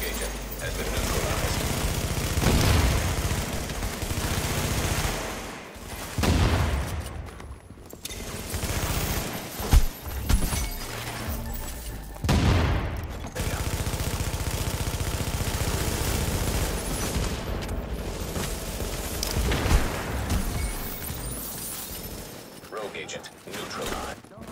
Rogue agent has been neutralized. Agent neutralized.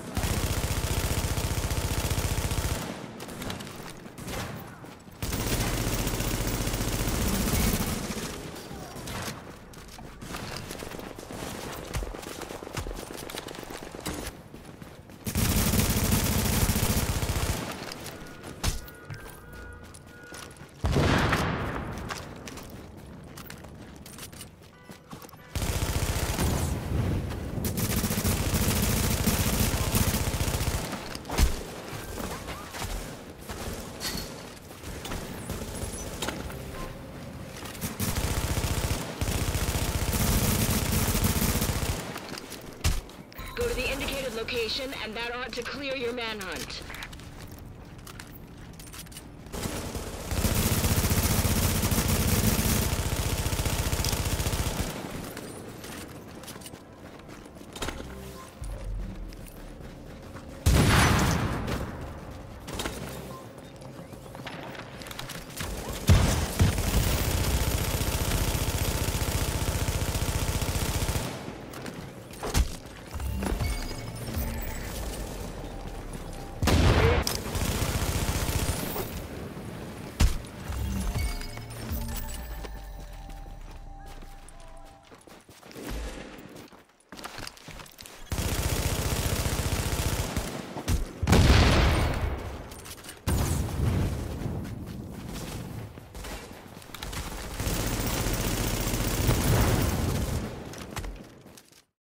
Indicated location, and that ought to clear your manhunt.